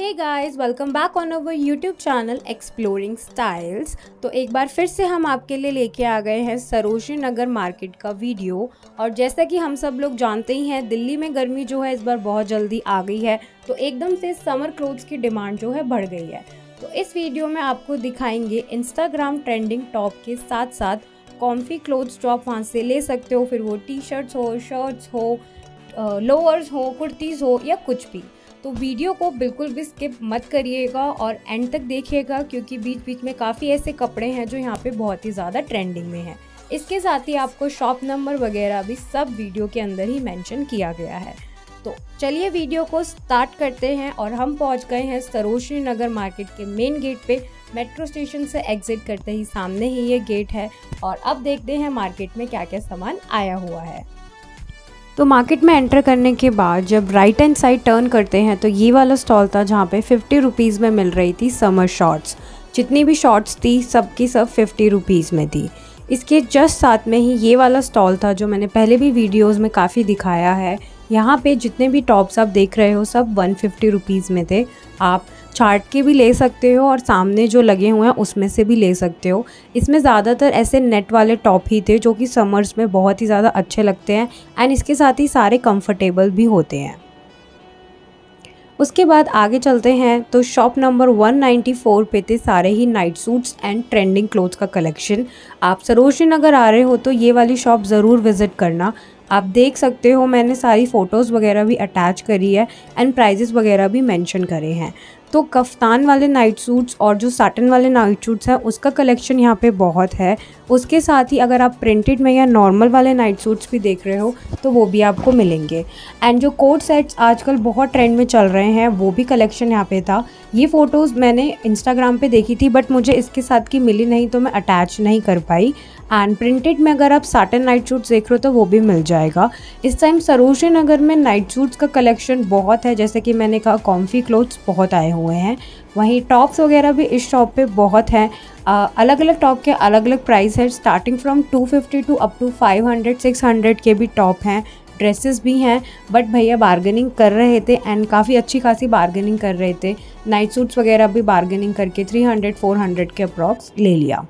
Hey guys welcome back on our YouTube channel exploring styles तो एक बार फिर से हम आपके लिए लेके आ गए हैं सरोजनी नगर मार्केट का वीडियो। और जैसा कि हम सब लोग जानते ही हैं, दिल्ली में गर्मी जो है इस बार बहुत जल्दी आ गई है। तो एकदम से समर क्लोथ्स की डिमांड जो है बढ़ गई है। तो इस वीडियो में आपको दिखाएँगे इंस्टाग्राम ट्रेंडिंग टॉप के साथ साथ कॉम्फी क्लोथ्स जो आप वहाँ से ले सकते हो। फिर वो टी शर्ट्स हो शर्ट्स हो लोअर्स हो, कुर्तीज़ हो या कुछ भी। तो वीडियो को बिल्कुल भी स्किप मत करिएगा और एंड तक देखिएगा, क्योंकि बीच बीच में काफ़ी ऐसे कपड़े हैं जो यहाँ पे बहुत ही ज़्यादा ट्रेंडिंग में हैं। इसके साथ ही आपको शॉप नंबर वगैरह भी सब वीडियो के अंदर ही मेंशन किया गया है। तो चलिए वीडियो को स्टार्ट करते हैं और हम पहुँच गए हैं सरोजनी नगर मार्केट के मेन गेट पे। मेट्रो स्टेशन से एग्जिट करते ही सामने ही ये गेट है और अब देखते हैं मार्केट में क्या क्या सामान आया हुआ है। तो मार्केट में एंटर करने के बाद जब राइट एंड साइड टर्न करते हैं तो ये वाला स्टॉल था जहाँ पे फिफ्टी रुपीज़ में मिल रही थी समर शॉर्ट्स जितनी भी शॉर्ट्स थी सब की सब फिफ्टी रुपीज़ में थी। इसके जस्ट साथ में ही ये वाला स्टॉल था जो मैंने पहले भी वीडियोज़ में काफ़ी दिखाया है। यहाँ पे जितने भी टॉप्स आप देख रहे हो, सब वन फिफ्टी रुपीज़ में थे। आप चार्ट के भी ले सकते हो और सामने जो लगे हुए हैं, उसमें से भी ले सकते हो। इसमें ज़्यादातर ऐसे नेट वाले टॉप ही थे, जो कि समर्स में बहुत ही ज़्यादा अच्छे लगते हैं एंड इसके साथ ही सारे कंफर्टेबल भी होते हैं। उसके बाद आगे चलते हैं तो शॉप नंबर 194 पे थे सारे ही night suits and trending clothes का कलेक्शन आप सरोजनी नगर आ रहे हो तो ये वाली शॉप ज़रूर विज़िट करना। आप देख सकते हो, मैंने सारी फ़ोटोज़ वगैरह भी अटैच करी है एंड प्राइजेस वगैरह भी मेंशन करे हैं। तो कफ्तान वाले नाइट सूट्स और जो साटन वाले नाइट सूट्स हैं, उसका कलेक्शन यहाँ पे बहुत है। उसके साथ ही अगर आप प्रिंटेड में या नॉर्मल वाले नाइट सूट्स भी देख रहे हो तो वो भी आपको मिलेंगे। एंड जो कोट सेट्स आजकल बहुत ट्रेंड में चल रहे हैं, वो भी कलेक्शन यहाँ पे था। ये फ़ोटोज़ मैंने इंस्टाग्राम पे देखी थी बट मुझे इसके साथ की मिली नहीं तो मैं अटैच नहीं कर पाई। एंड प्रिंटेड में अगर आप साटन नाइट सूट्स देख रहे हो तो वो भी मिल जाएगा। इस टाइम सरोजनी नगर में नाइट सूट्स का कलेक्शन बहुत है। जैसे कि मैंने कहा कॉम्फी क्लोथ्स बहुत आए हुए हैं। वहीं टॉप्स वगैरह भी इस शॉप पे बहुत हैं। अलग अलग टॉप के अलग अलग प्राइस है starting from 250 to up to 500 600 के भी टॉप हैं। ड्रेसेस भी हैं। बट भैया बार्गेनिंग कर रहे थे एंड काफ़ी अच्छी खासी बार्गेनिंग कर रहे थे। नाइट सूट्स वगैरह भी बार्गेनिंग करके 300 400 के अप्रॉक्स ले लिया।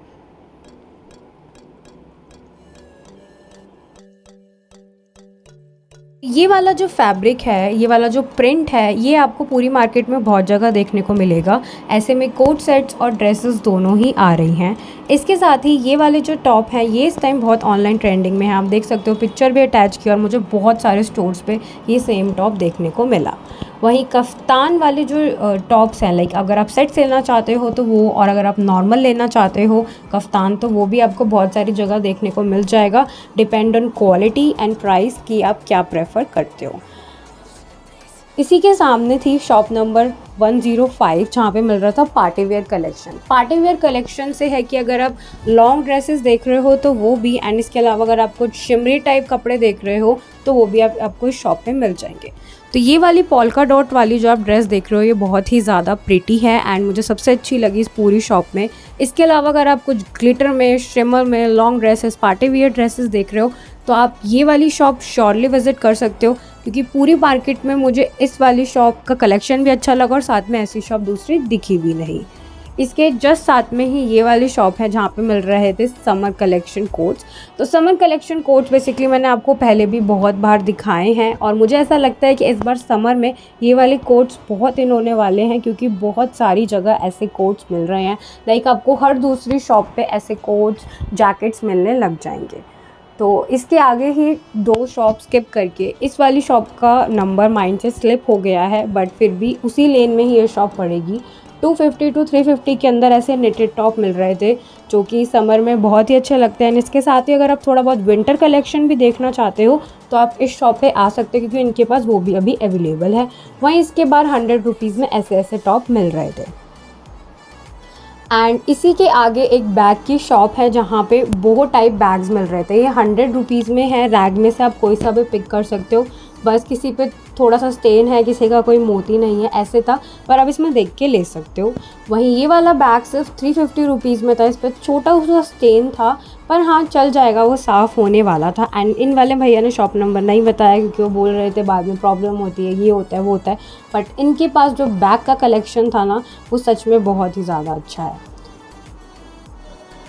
ये वाला जो फैब्रिक है, ये वाला जो प्रिंट है, ये आपको पूरी मार्केट में बहुत जगह देखने को मिलेगा। ऐसे में कोट सेट्स और ड्रेसेस दोनों ही आ रही हैं। इसके साथ ही ये वाले जो टॉप हैं, ये इस टाइम बहुत ऑनलाइन ट्रेंडिंग में है। आप देख सकते हो पिक्चर भी अटैच किया और मुझे बहुत सारे स्टोर्स पे ये सेम टॉप देखने को मिला। वहीं कफ्तान वाले जो टॉप्स हैं लाइक अगर आप सेट्स लेना चाहते हो तो वो और अगर आप नॉर्मल लेना चाहते हो कफ्तान तो वो भी आपको बहुत सारी जगह देखने को मिल जाएगा। Depend on quality and price कि आप क्या प्रेफर करते हो। इसी के सामने थी शॉप नंबर 105 जहाँ पे मिल रहा था party wear collection party wear collection से है कि अगर आप लॉन्ग ड्रेसेस देख रहे हो तो वो भी एंड इसके अलावा अगर आप कुछ शिमरी टाइप कपड़े देख रहे हो तो वो भी आप, आपको इस शॉप पे मिल जाएँगे। तो ये वाली पोलका डॉट वाली जो आप ड्रेस देख रहे हो, ये बहुत ही ज़्यादा प्रिटी है एंड मुझे सबसे अच्छी लगी इस पूरी शॉप में। इसके अलावा अगर आप कुछ ग्लिटर में श्रिमर में long dresses party wear dresses देख रहे हो तो आप ये वाली शॉप श्योरली विज़िट कर सकते हो, क्योंकि पूरी मार्केट में मुझे इस वाली शॉप का कलेक्शन भी अच्छा लगा और साथ में ऐसी शॉप दूसरी दिखी भी नहीं। इसके जस्ट साथ में ही ये वाली शॉप है जहाँ पे मिल रहे थे समर कलेक्शन कोट्स तो समर कलेक्शन कोट्स बेसिकली मैंने आपको पहले भी बहुत बार दिखाए हैं और मुझे ऐसा लगता है कि इस बार समर में ये वाले कोट्स बहुत इन होने वाले हैं क्योंकि बहुत सारी जगह ऐसे कोट्स मिल रहे हैं. लाइक आपको हर दूसरी शॉप पर ऐसे कोट्स जैकेट्स मिलने लग जाएँगे. तो इसके आगे ही दो शॉप स्किप करके इस वाली शॉप का नंबर माइंड से स्लिप हो गया है बट फिर भी उसी लेन में ही ये शॉप पड़ेगी. 250 टू 350 के अंदर ऐसे नेटेड टॉप मिल रहे थे, जो कि समर में बहुत ही अच्छे लगते हैं। इसके साथ ही अगर आप थोड़ा बहुत विंटर कलेक्शन भी देखना चाहते हो तो आप इस शॉप पे आ सकते हो, क्योंकि इनके पास वो भी अभी अवेलेबल है। वहीं इसके बाद हंड्रेड रुपीज़ में ऐसे ऐसे टॉप मिल रहे थे। एंड इसी के आगे एक बैग की शॉप है, जहाँ पे बहुत टाइप बैग्स मिल रहे थे। ये हंड्रेड रुपीज़ में है रैग में से आप कोई सा भी पिक कर सकते हो। बस किसी पे थोड़ा सा स्टेन है, किसी का कोई मोती नहीं है, ऐसे था, पर आप इसमें देख के ले सकते हो। वहीं ये वाला बैग सिर्फ़ थ्री फिफ्टी रुपीज़ में था, इस पर छोटा सा स्टेन था, पर हाँ चल जाएगा, वो साफ़ होने वाला था। एंड इन वाले भैया ने शॉप नंबर नहीं बताया, क्योंकि वो बोल रहे थे बाद में प्रॉब्लम होती है, ये होता है, वो होता है। बट इनके पास जो बैग का कलेक्शन था ना, वो सच में बहुत ही ज़्यादा अच्छा है।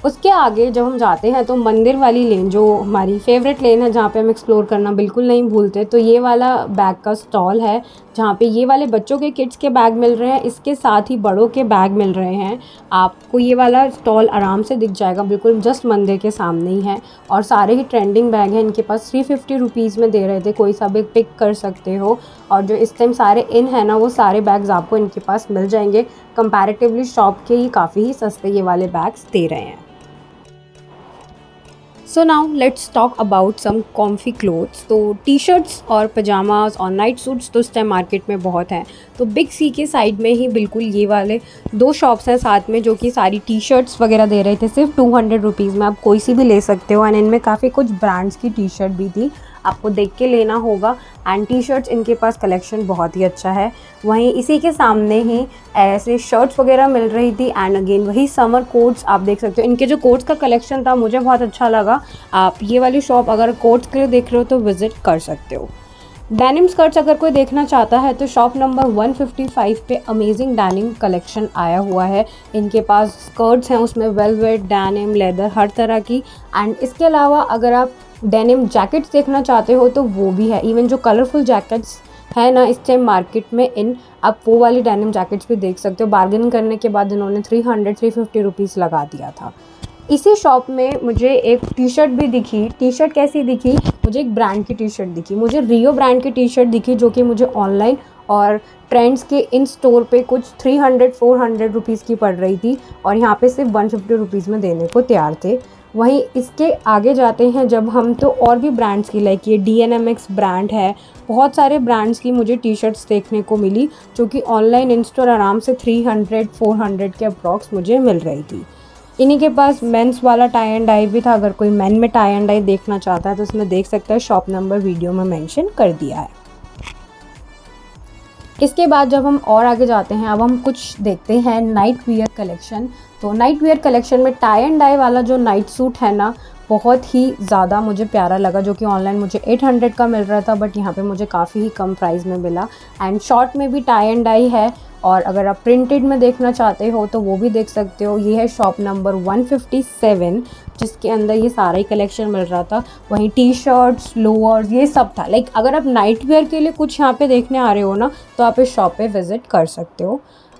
उसके आगे जब हम जाते हैं तो मंदिर वाली लेन जो हमारी फेवरेट लेन है, जहाँ पे हम एक्सप्लोर करना बिल्कुल नहीं भूलते तो ये वाला बैग का स्टॉल है, जहाँ पे ये वाले बच्चों के किड्स के बैग मिल रहे हैं, इसके साथ ही बड़ों के बैग मिल रहे हैं। आपको ये वाला स्टॉल आराम से दिख जाएगा, बिल्कुल जस्ट मंदिर के सामने ही है, और सारे ही ट्रेंडिंग बैग हैं, इनके पास थ्री फिफ्टी रुपीज़ में दे रहे थे, कोई सा भी पिक कर सकते हो, और जो इस टाइम सारे इन है ना, वो सारे बैग्स आपको इनके पास मिल जाएँगे कंपैरेटिवली शॉप के ही काफ़ी ही सस्ते ये वाले बैग्स दे रहे हैं। So now let's talk about some comfy clothes तो टी शर्ट्स और पजामाज और नाइट सूट्स तो इस टाइम मार्केट में बहुत हैं। तो बिग सी के साइड में ही बिल्कुल ये वाले दो शॉप्स हैं साथ में जो कि सारी टी शर्ट्स वगैरह दे रहे थे। सिर्फ़ टू हंड्रेड रुपीज़ में आप कोई सी भी ले सकते हो। एंड इनमें काफ़ी कुछ ब्रांड्स की टी शर्ट भी थी। आपको देख के लेना होगा। एंड टी शर्ट्स इनके पास कलेक्शन बहुत ही अच्छा है। वहीं इसी के सामने ही ऐसे शर्ट्स वगैरह मिल रही थी। एंड अगेन वही समर कोट्स आप देख सकते हो। इनके जो कोट्स का कलेक्शन था, मुझे बहुत अच्छा लगा। आप ये वाली शॉप अगर कोट्स के लिए देख रहे हो तो विज़िट कर सकते हो। डैनिम स्कर्ट्स अगर कोई देखना चाहता है तो शॉप नंबर 155 पे अमेजिंग डैनिम कलेक्शन आया हुआ है। इनके पास स्कर्ट्स हैं, उसमें वेलवेट डैनिम लेदर हर तरह की। एंड इसके अलावा अगर आप डेनिम जैकेट्स देखना चाहते हो तो वो भी है। इवन जो कलरफुल जैकेट्स है ना, इस टाइम मार्केट में इन, आप वो वाली डेनिम जैकेट्स भी देख सकते हो। बार्गेन करने के बाद इन्होंने three hundred three fifty rupees लगा दिया था। इसी शॉप में मुझे एक टी शर्ट भी दिखी। टी शर्ट कैसी दिखी? मुझे एक ब्रांड की टी शर्ट दिखी। मुझे रियो ब्रांड की टी शर्ट दिखी जो कि मुझे ऑनलाइन और ट्रेंड्स के इन स्टोर पे कुछ three hundred four hundred rupees की पड़ रही थी और यहाँ पे सिर्फ़ वन फिफ्टी रुपीज़ में देने को तैयार थे। वहीं इसके आगे जाते हैं जब हम तो और भी ब्रांड्स की लाइक ये D N M X brand है। बहुत सारे ब्रांड्स की मुझे टी शर्ट्स देखने को मिली, जो कि ऑनलाइन इन स्टोर आराम से थ्री हंड्रेड फोर हंड्रेड के अप्रॉक्स मुझे मिल रही थी। इन्हीं के पास मेंस वाला टाई एंड डाई भी था, अगर कोई मैन में टाई एंड डाई देखना चाहता है तो उसमें देख सकता है शॉप नंबर वीडियो में मेंशन कर दिया है। इसके बाद जब हम और आगे जाते हैं, अब हम कुछ देखते हैं नाइट वियर कलेक्शन तो नाइट वियर कलेक्शन में टाई एंड डाई वाला जो नाइट सूट है ना, बहुत ही ज़्यादा मुझे प्यारा लगा, जो कि ऑनलाइन मुझे 800 का मिल रहा था बट यहाँ पे मुझे काफ़ी ही कम प्राइस में मिला। एंड शॉर्ट में भी टाई एंड डाई है। और अगर आप प्रिंटेड में देखना चाहते हो तो वो भी देख सकते हो। ये है शॉप नंबर 157 जिसके अंदर ये सारा ही कलेक्शन मिल रहा था। वहीं टी शर्ट्स लोअर्स ये सब था। लाइक अगर आप नाइट वेयर के लिए कुछ यहाँ पे देखने आ रहे हो ना तो आप इस शॉप पे विज़िट कर सकते हो।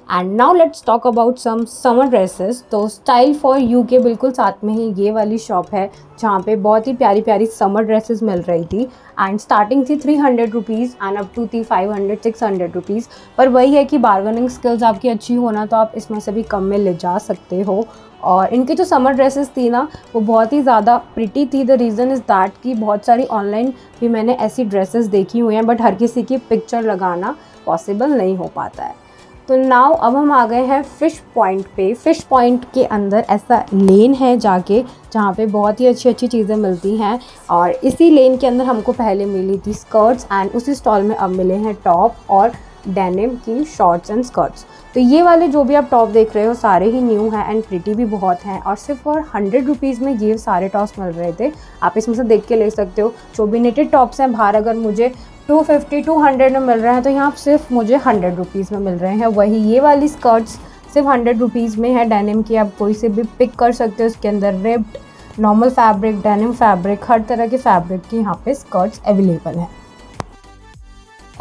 And now let's talk about some summer dresses तो स्टाइल फॉर यू के बिल्कुल साथ में ही ये वाली शॉप है, जहाँ पे बहुत ही प्यारी प्यारी समर ड्रेसेस मिल रही थी। एंड स्टार्टिंग थी three hundred rupees and up to थी five hundred six hundred rupees पर वही है कि बार्गनिंग स्किल्स आपकी अच्छी होना तो आप इसमें से भी कम में ले जा सकते हो। और इनकी जो समर ड्रेसेस थी ना, वो बहुत ही ज़्यादा प्रिटी थी। द रीज़न इज़ दैट कि बहुत सारी ऑनलाइन भी मैंने ऐसी ड्रेसेस देखी हुई हैं बट हर किसी की पिक्चर लगाना पॉसिबल नहीं हो पाता है। तो नाव अब हम आ गए हैं फ़िश पॉइंट पे। फ़िश पॉइंट के अंदर ऐसा लेन है जाके, जहाँ पे बहुत ही अच्छी अच्छी चीज़ें मिलती हैं। और इसी लेन के अंदर हमको पहले मिली थी स्कर्ट्स एंड उसी स्टॉल में अब मिले हैं टॉप और डेनिम की शॉर्ट्स एंड स्कर्ट्स तो ये वाले जो भी आप टॉप देख रहे हो, सारे ही न्यू हैं एंड प्रिटी भी बहुत हैं। और सिर्फ़ और हंड्रेड रुपीज़ में ये सारे टॉप्स मिल रहे थे। आप इसमें से देख के ले सकते हो। जो भी नेटेड टॉप्स हैं। बाहर अगर मुझे टू फिफ्टी, टू हंड्रेड में मिल रहे हैं तो यहाँ सिर्फ़ मुझे हंड्रेड रुपीज़ में मिल रहे हैं। वही ये वाली स्कर्ट्स सिर्फ़ हंड्रेड रुपीज़ में है, डेनिम की आप कोई से भी पिक कर सकते हो उसके अंदर। Ripped normal fabric, denim fabric, हर तरह के फैब्रिक की यहाँ पे स्कर्ट्स अवेलेबल हैं।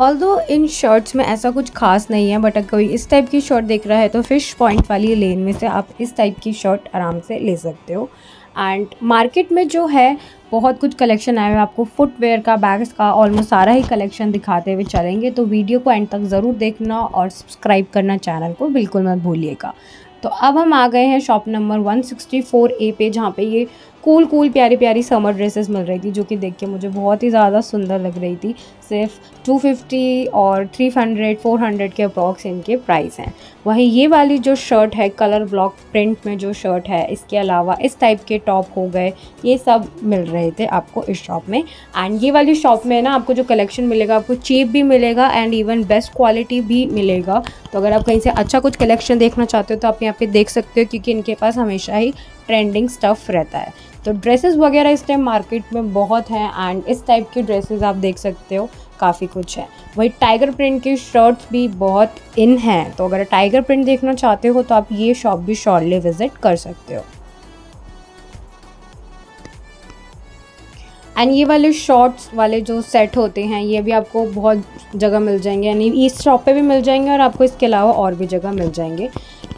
ऑल दो इन शर्ट्स में ऐसा कुछ खास नहीं है बट अगर कोई इस टाइप की शर्ट देख रहा है तो फ़िश पॉइंट वाली लेन में से आप इस टाइप की शर्ट आराम से ले सकते हो। एंड मार्केट में जो है, बहुत कुछ कलेक्शन आया हुआ आपको। फुटवेयर का बैग्स का ऑलमोस्ट सारा ही कलेक्शन दिखाते हुए चलेंगे। तो वीडियो को एंड तक ज़रूर देखना और सब्सक्राइब करना चैनल को बिल्कुल मत भूलिएगा। तो अब हम आ गए हैं शॉप नंबर 164 ए पे, जहाँ पे ये कूल कूल प्यारी प्यारी समर ड्रेसेस मिल रही थी, जो कि देख के मुझे बहुत ही ज़्यादा सुंदर लग रही थी। सिर्फ़ 250 और 300 400 के अप्रॉक्स इनके प्राइस हैं। वहीं ये वाली जो शर्ट है, कलर ब्लॉक प्रिंट में जो शर्ट है, इसके अलावा इस टाइप के टॉप हो गए, ये सब मिल रहे थे आपको इस शॉप में। एंड ये वाली शॉप में ना आपको जो कलेक्शन मिलेगा, आपको चीप भी मिलेगा एंड इवन बेस्ट क्वालिटी भी मिलेगा। तो अगर आप कहीं से अच्छा कुछ कलेक्शन देखना चाहते हो तो आप यहाँ पे देख सकते हो, क्योंकि इनके पास हमेशा ही ट्रेंडिंग स्टफ़ रहता है। तो ड्रेसेस वगैरह इस टाइम मार्केट में बहुत हैं एंड इस टाइप की ड्रेसेस आप देख सकते हो, काफ़ी कुछ है। वही टाइगर प्रिंट की शर्ट्स भी बहुत इन हैं। तो अगर टाइगर प्रिंट देखना चाहते हो तो आप ये शॉप भी शॉर्टली विज़िट कर सकते हो। एंड ये वाले शॉर्ट्स वाले जो सेट होते हैं, ये भी आपको बहुत जगह मिल जाएँगे। यानी इस शॉप पे भी मिल जाएँगे और आपको इसके अलावा और भी जगह मिल जाएँगे।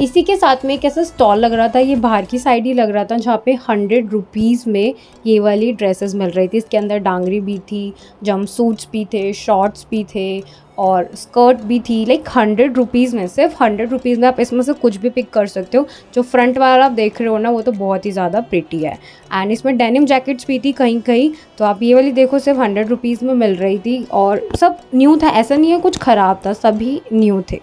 इसी के साथ में एक ऐसा स्टॉल लग रहा था, ये बाहर की साइड ही लग रहा था, जहाँ पे हंड्रेड रुपीज़ में ये वाली ड्रेसेस मिल रही थी। इसके अंदर डांगरी भी थी जम सूट्स भी थे शॉर्ट्स भी थे और स्कर्ट भी थी। लाइक हंड्रेड रुपीज़ में, सिर्फ़ हंड्रेड रुपीज़ में आप इसमें से कुछ भी पिक कर सकते हो। जो फ्रंट वाला आप देख रहे हो ना, वो तो बहुत ही ज़्यादा प्रिटी है। एंड इसमें डेनिम जैकेट्स भी थी कहीं कहीं तो आप ये वाली देखो, सिर्फ़ हंड्रेड रुपीज़ में मिल रही थी। और सब न्यू था, ऐसा नहीं है कुछ ख़राब था, सभी न्यू थे।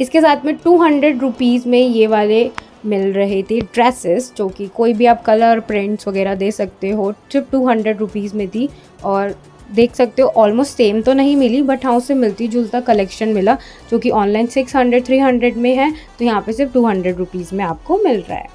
इसके साथ में टू हंड्रेड रुपीज़ में ये वाले मिल रहे थे ड्रेसेस जो कि कोई भी आप कलर प्रिंट्स वगैरह दे सकते हो, सिर्फ़ टू हंड्रेड रुपीज़ में थी और देख सकते हो ऑलमोस्ट सेम तो नहीं मिली बट हाँ उससे मिलती जुलता कलेक्शन मिला, जो कि online six hundred three hundred में है तो यहाँ पे सिर्फ़ टू हंड्रेड रुपीज़ में आपको मिल रहा है।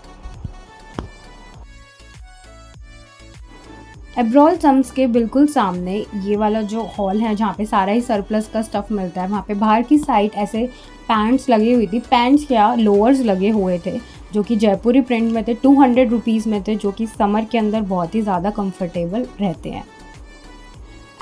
एब्रॉल सम्स के बिल्कुल सामने ये वाला जो हॉल है, जहाँ पे सारा ही सरप्लस का स्टफ़ मिलता है, वहाँ पे बाहर की साइड ऐसे पैंट्स लगी हुई थी। पैंट्स क्या? लोअर्स लगे हुए थे, जो कि जयपुरी प्रिंट में थे। टू हंड्रेड रुपीज़ में थे, जो कि समर के अंदर बहुत ही ज़्यादा कंफर्टेबल रहते हैं।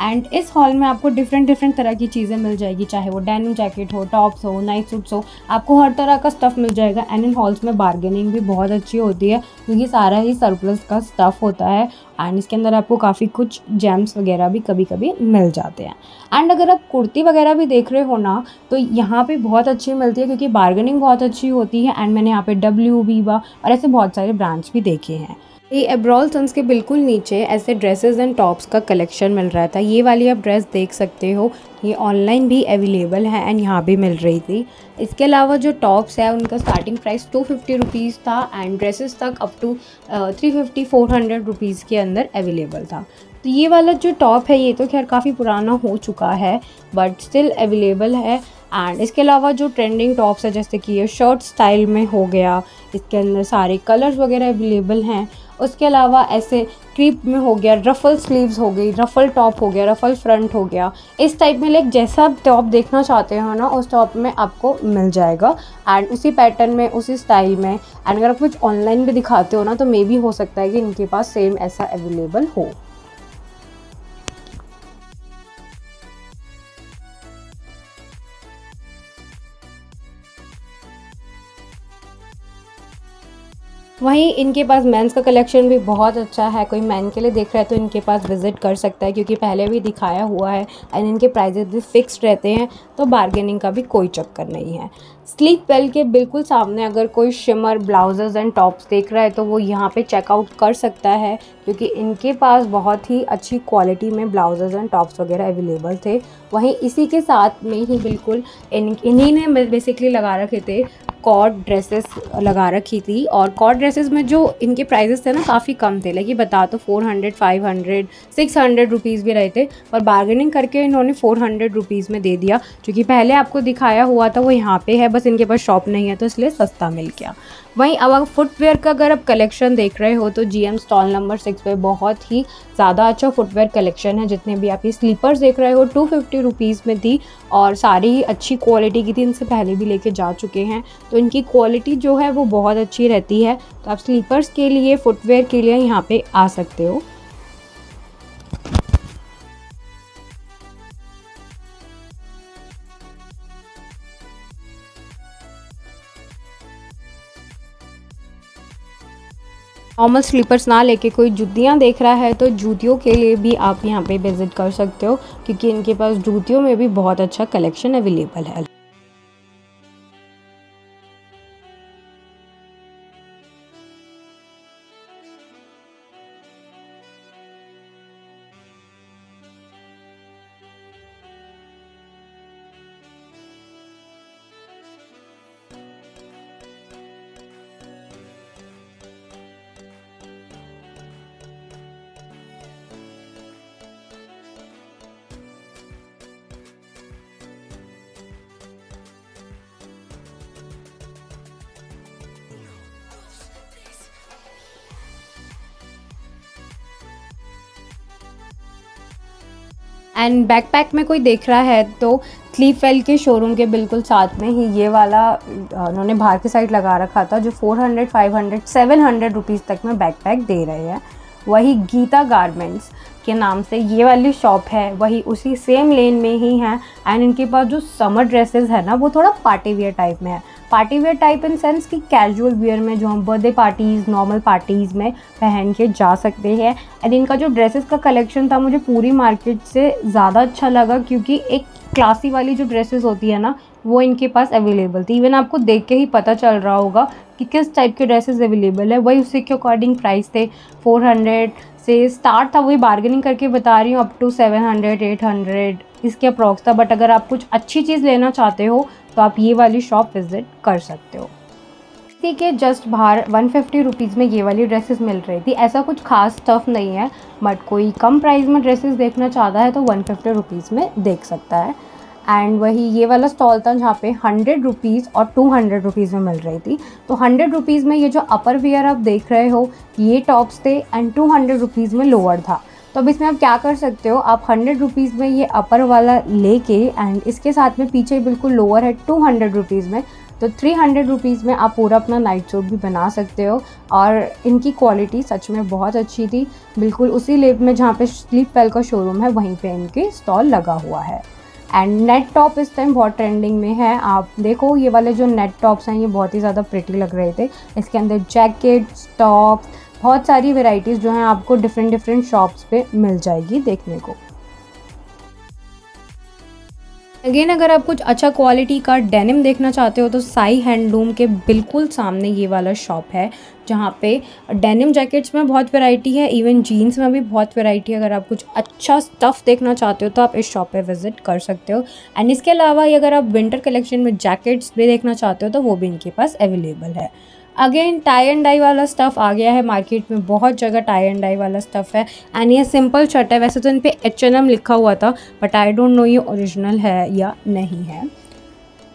एंड इस हॉल में आपको डिफरेंट डिफरेंट तरह की चीज़ें मिल जाएगी, चाहे वो डेनिम जैकेट हो टॉप्स हो नाइट सूट्स हो, आपको हर तरह का स्टफ़ मिल जाएगा एंड इन हॉल्स में बार्गेनिंग भी बहुत अच्छी होती है, क्योंकि सारा ही सरप्लस का स्टफ़ होता है एंड इसके अंदर आपको काफ़ी कुछ जेम्स वगैरह भी कभी कभी मिल जाते हैं। एंड अगर आप कुर्ती वगैरह भी देख रहे हो ना तो यहाँ पे बहुत अच्छी मिलती है क्योंकि बार्गेनिंग बहुत अच्छी होती है एंड मैंने यहाँ पे डब्ल्यू वीवा और ऐसे बहुत सारे ब्रांड्स भी देखे हैं। ये एब्रॉल सन्स के बिल्कुल नीचे ऐसे ड्रेसेस एंड टॉप्स का कलेक्शन मिल रहा था। ये वाली आप ड्रेस देख सकते हो। ये ऑनलाइन भी अवेलेबल है एंड यहाँ भी मिल रही थी। इसके अलावा जो टॉप्स है, उनका starting price two fifty rupees था एंड ड्रेसेस तक up to three fifty four hundred rupees के अंदर अवेलेबल था। तो ये वाला जो टॉप है, ये तो खैर काफ़ी पुराना हो चुका है बट स्टिल अवेलेबल है। एंड इसके अलावा जो ट्रेंडिंग टॉप्स है, जैसे कि ये शर्ट स्टाइल में हो गया, इसके अंदर सारे कलर्स वगैरह अवेलेबल हैं। उसके अलावा ऐसे क्रीप में हो गया रफ़ल स्लीव्स हो गई रफ़ल टॉप हो गया रफ़ल फ्रंट हो गया। इस टाइप में लाइक जैसा आप टॉप देखना चाहते हो ना, उस टॉप में आपको मिल जाएगा। एंड उसी पैटर्न में, उसी स्टाइल में। एंड अगर आप कुछ ऑनलाइन भी दिखाते हो ना तो मे भी हो सकता है कि इनके पास सेम ऐसा अवेलेबल हो। वहीं इनके पास मेंस का कलेक्शन भी बहुत अच्छा है। कोई मैन के लिए देख रहा है तो इनके पास विज़िट कर सकता है क्योंकि पहले भी दिखाया हुआ है एंड इनके प्राइजेस भी फिक्स रहते हैं तो बार्गेनिंग का भी कोई चक्कर नहीं है। स्लीप वेल के बिल्कुल सामने अगर कोई शिमर ब्लाउजेज एंड टॉप्स देख रहा है तो वो यहाँ पे चेकआउट कर सकता है क्योंकि इनके पास बहुत ही अच्छी क्वालिटी में ब्लाउजेज एंड टॉप्स वगैरह अवेलेबल थे। वहीं इसी के साथ में ही बिल्कुल इन, इन्हीं ने बेसिकली लगा रखे थे कॉट ड्रेसेस लगा रखी थी और कॉट ड्रेसेस में जो इनके प्राइजेस थे ना काफ़ी कम थे। लेकिन बता तो four hundred five hundred six hundred rupees भी रहे थे और बार्गेनिंग करके इन्होंने फोर हंड्रेड रुपीज़ में दे दिया, क्योंकि पहले आपको दिखाया हुआ था वो यहाँ पे है, बस इनके पास शॉप नहीं है तो इसलिए सस्ता मिल गया। वहीं अब फुटवेयर का अगर आप कलेक्शन देख रहे हो तो जीएम स्टॉल नंबर सिक्स पे बहुत ही ज़्यादा अच्छा फुटवेयर कलेक्शन है, जितने भी आप ये स्लीपर्स देख रहे हो टू फिफ्टी रुपीज़ में थी और सारी ही अच्छी क्वालिटी की थी, इनसे पहले भी लेके जा चुके हैं। तो इनकी क्वालिटी जो है, वो बहुत अच्छी रहती है। तो आप स्लीपर्स के लिए फुटवेयर के लिए यहाँ पर आ सकते हो। नॉर्मल स्लीपर्स ना लेके कोई जूतियाँ देख रहा है तो जूतियों के लिए भी आप यहाँ पे विज़िट कर सकते हो, क्योंकि इनके पास जूतियों में भी बहुत अच्छा कलेक्शन अवेलेबल है। एंड बैकपैक में कोई देख रहा है तो क्लीफेल के शोरूम के बिल्कुल साथ में ही ये वाला उन्होंने बाहर की साइड लगा रखा था जो 400, 500, 700 रुपीज़ तक में बैकपैक दे रहे हैं। वही गीता गारमेंट्स के नाम से ये वाली शॉप है। वही उसी सेम लेन में ही है। एंड इनके पास जो समर ड्रेसेस है ना वो थोड़ा पार्टी वेयर टाइप में है। Party wear type in sense कि कैजुअल वेयर में जो हम बर्थडे पार्टीज़ नॉर्मल पार्टीज़ में पहन के जा सकते हैं। एंड इनका जो ड्रेसेस का कलेक्शन था, मुझे पूरी मार्केट से ज़्यादा अच्छा लगा क्योंकि एक क्लासी वाली जो ड्रेसेस होती है ना वो इनके पास अवेलेबल थी। इवन आपको देख के ही पता चल रहा होगा कि किस टाइप के ड्रेसेस अवेलेबल है। वही उसी के अकॉर्डिंग प्राइस थे 400 से स्टार्ट था, वही बार्गेनिंग करके बता रही हूँ अप टू 700 800 इसके अप्रॉक्स था। बट अगर आप कुछ अच्छी चीज़ लेना चाहते हो तो आप ये वाली शॉप विज़िट कर सकते हो। इसी के जस्ट बाहर वन फिफ्टी रुपीज़ में ये वाली ड्रेसेस मिल रही थी। ऐसा कुछ खास स्टफ़ नहीं है बट कोई कम प्राइस में ड्रेसेस देखना चाहता है तो वन फिफ्टी रुपीज़ में देख सकता है। एंड वही ये वाला स्टॉल था जहाँ पे हंड्रेड रुपीज़ और टू हंड्रेड रुपीज़ में मिल रही थी। तो हंड्रेड रुपीज़ में ये जो अपर वेयर आप देख रहे हो, ये टॉप्स थे एंड टू हंड्रेड रुपीज़ में लोअर था। तो अब इसमें आप क्या कर सकते हो, आप हंड्रेड रुपीज़ में ये अपर वाला लेके एंड इसके साथ में पीछे बिल्कुल लोअर है टू हंड्रेड रुपीज़ में तो थ्री हंड्रेड रुपीज़ में आप पूरा अपना नाइट सूट भी बना सकते हो। और इनकी क्वालिटी सच में बहुत अच्छी थी। बिल्कुल उसी लेप में जहाँ पे स्लीप वेल का शोरूम है, वहीं पे इनके स्टॉल लगा हुआ है। एंड नेट टॉप इस टाइम बहुत ट्रेंडिंग में है। आप देखो, ये वाले जो नेट टॉप्स हैं, ये बहुत ही ज़्यादा प्रिटी लग रहे थे। इसके अंदर जैकेट्स टॉप्स बहुत सारी वेराइटीज़ जो हैं, आपको डिफरेंट डिफरेंट शॉप्स पे मिल जाएगी देखने को। अगेन अगर आप कुछ अच्छा क्वालिटी का डेनिम देखना चाहते हो तो साई हैंडलूम के बिल्कुल सामने ये वाला शॉप है, जहाँ पे डेनिम जैकेट्स में बहुत वैरायटी है इवन जीन्स में भी बहुत वैरायटी है। अगर आप कुछ अच्छा स्टफ़ देखना चाहते हो तो आप इस शॉप पे विज़िट कर सकते हो। एंड इसके अलावा अगर आप विंटर कलेक्शन में जैकेट्स भी देखना चाहते हो तो वो भी इनके पास अवेलेबल है। अगेन टाई एंड डाई वाला स्टफ़ आ गया है मार्केट में, बहुत जगह टाई एंड डाई वाला स्टफ़ है। एंड ये सिंपल शर्ट है, वैसे तो इन पर एच एन एम लिखा हुआ था बट आई डोंट नो ये ओरिजिनल है या नहीं है।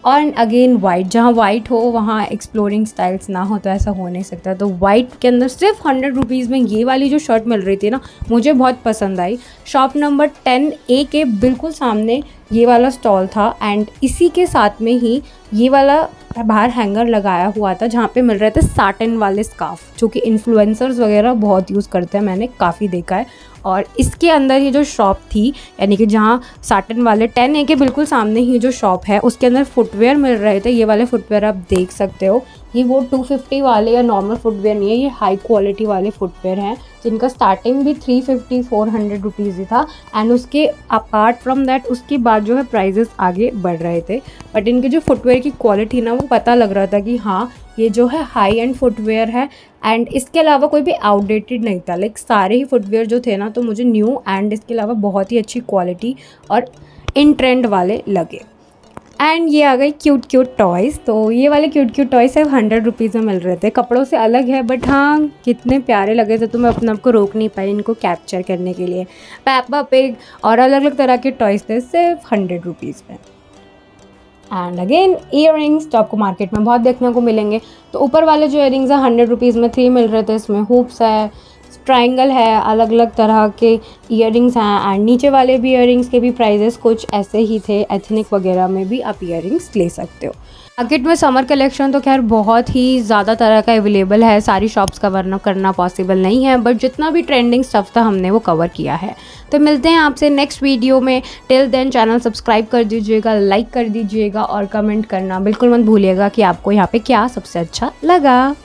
और अगेन वाइट जहाँ वाइट हो, वहाँ एक्सप्लोरिंग स्टाइल्स ना हो तो ऐसा हो नहीं सकता। तो वाइट के अंदर सिर्फ़ हंड्रेड रुपीज़ में ये वाली जो शर्ट मिल रही थी ना, मुझे बहुत पसंद आई। शॉप नंबर टेन ए के बिल्कुल सामने ये वाला स्टॉल था एंड इसी के साथ में ही ये वाला बाहर हैंगर लगाया हुआ था जहाँ पे मिल रहे थे साटन वाले स्काफ जो कि इन्फ्लुएंसर्स वगैरह बहुत यूज़ करते हैं, मैंने काफ़ी देखा है। और इसके अंदर ये जो शॉप थी, यानी कि जहाँ साटन वाले टेन ए के बिल्कुल सामने ही जो शॉप है, उसके अंदर फुटवेयर मिल रहे थे, ये वाले फुटवेयर आप देख सकते हो। ये वो 250 वाले या नॉर्मल फुटवेयर नहीं है, ये हाई क्वालिटी वाले फुटवेयर हैं, जिनका स्टार्टिंग भी 350 400 रुपीज़ ही था एंड उसके अपार्ट फ्रॉम दैट उसके बाद जो है प्राइजेस आगे बढ़ रहे थे। बट इनके जो फुटवेयर की क्वालिटी ना, वो पता लग रहा था कि हाँ ये जो है हाई एंड फुटवेयर है एंड इसके अलावा कोई भी आउटडेटेड नहीं था। लाइक सारे ही फुटवेयर जो थे ना तो मुझे न्यू एंड इसके अलावा बहुत ही अच्छी क्वालिटी और इन ट्रेंड वाले लगे। एंड ये आ गई क्यूट क्यूट टॉयज़ तो ये वाले क्यूट क्यूट टॉयज़ सिर्फ़ हंड्रेड रुपीज़ में मिल रहे थे. कपड़ों से अलग है बट हाँ कितने प्यारे लगे थे तो मैं अपने आप को रोक नहीं पाई इनको कैप्चर करने के लिए. पैपा पिग और अलग अलग तरह के टॉयज़ थे, सिर्फ़ हंड्रेड रुपीज़ में. एंड अगेन ईयर रिंग्स तो आपको मार्केट में बहुत देखने को मिलेंगे. तो ऊपर वाले जो इयर हैं हंड्रेड रुपीज़ में थ्री मिल रहे थे, इसमें हुप्स है ट्राइंगल है अलग अलग तरह के इयर हैं एंड नीचे वाले भी इयर के भी प्राइजेस कुछ ऐसे ही थे एथनिक वगैरह में भी आप इयर ले सकते हो। मार्केट में समर कलेक्शन तो खैर बहुत ही ज़्यादा तरह का अवेलेबल है, सारी शॉप्स का कवर करना पॉसिबल नहीं है बट जितना भी ट्रेंडिंग स्टफ़ था हमने वो कवर किया है। तो मिलते हैं आपसे नेक्स्ट वीडियो में। टिल देन चैनल सब्सक्राइब कर दीजिएगा लाइक कर दीजिएगा और कमेंट करना बिल्कुल मत भूलिएगा कि आपको यहाँ पे क्या सबसे अच्छा लगा।